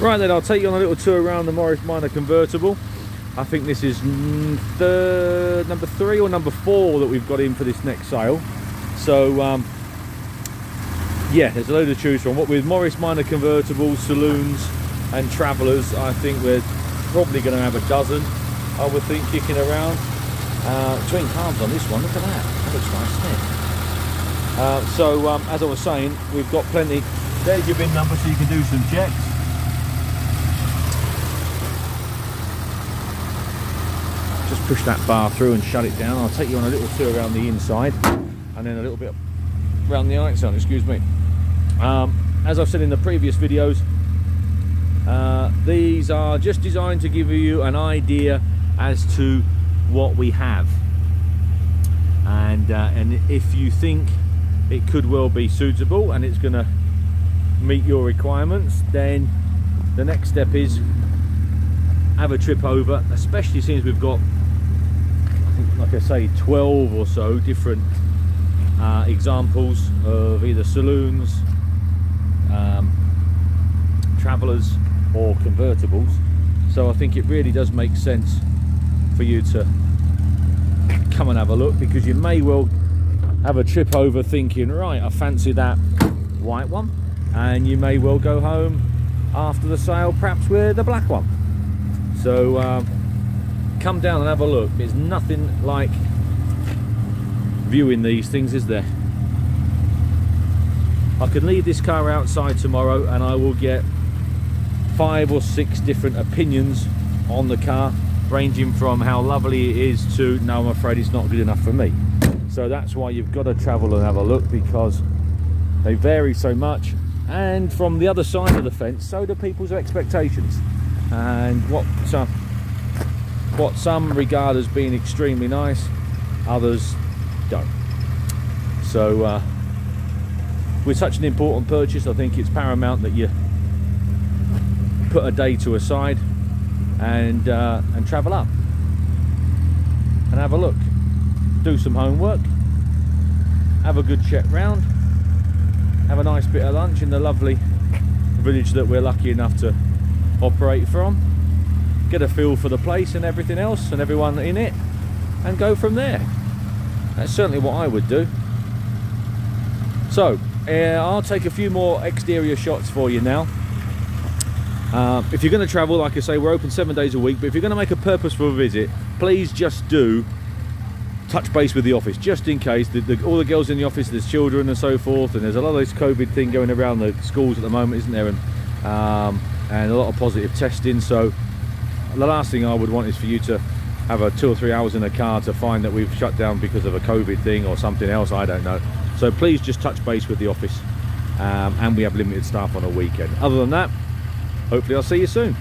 Right then, I'll take you on a little tour around the Morris Minor convertible. I think this is third, number three or number four that we've got in for this next sale. So, um, yeah, there's a load to choose from. What with Morris Minor convertibles, saloons, and travellers, I think we're probably going to have a dozen. I would think kicking around. Uh, twin carbs on this one. Look at that. That looks nice, doesn't it? Uh, so, um, as I was saying, we've got plenty. There's your VIN number, so you can do some checks. Just push that bar through and shut it down. I'll take you on a little tour around the inside, and then a little bit around the outside. Excuse me. Um, as I've said in the previous videos, uh, these are just designed to give you an idea as to what we have and uh, and if you think it could well be suitable and it's going to meet your requirements then the next step is have a trip over especially since we've got like I say 12 or so different uh, examples of either saloons um, travelers or convertibles. So I think it really does make sense for you to come and have a look because you may well have a trip over thinking right I fancy that white one and you may well go home after the sale perhaps with the black one. So um, come down and have a look. There's nothing like viewing these things is there? I can leave this car outside tomorrow and I will get five or six different opinions on the car ranging from how lovely it is to no I'm afraid it's not good enough for me. So that's why you've got to travel and have a look because they vary so much. And from the other side of the fence so do people's expectations. And what some what some regard as being extremely nice others don't. So uh, with such an important purchase I think it's paramount that you put a day to a side and uh, and travel up and have a look. Do some homework. Have a good check round. Have a nice bit of lunch in the lovely village that we're lucky enough to operate from get a feel for the place and everything else and everyone in it and go from there that's certainly what I would do so uh, I'll take a few more exterior shots for you now uh, if you're going to travel, like I say, we're open seven days a week, but if you're going to make a purposeful visit, please just do touch base with the office, just in case. The, the, all the girls in the office, there's children and so forth, and there's a lot of this COVID thing going around the schools at the moment, isn't there? And, um, and a lot of positive testing. So the last thing I would want is for you to have a two or three hours in a car to find that we've shut down because of a COVID thing or something else, I don't know. So please just touch base with the office. Um, and we have limited staff on a weekend. Other than that, hopefully I'll see you soon.